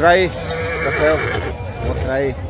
तपाईँ होइट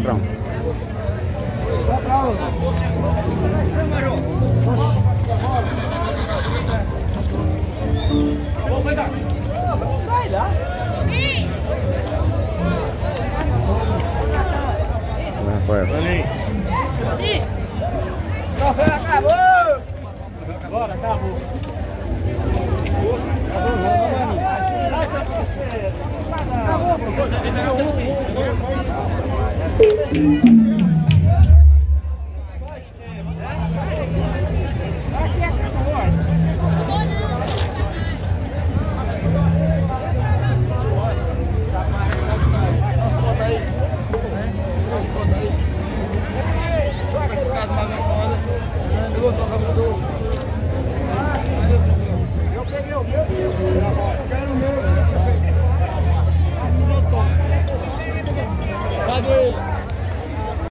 patrón.